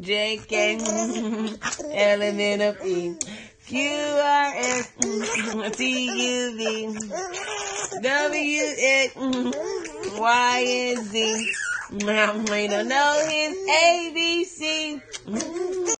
J K element of E Q R S T U V W X Y and Z. Now, we don't know his ABC.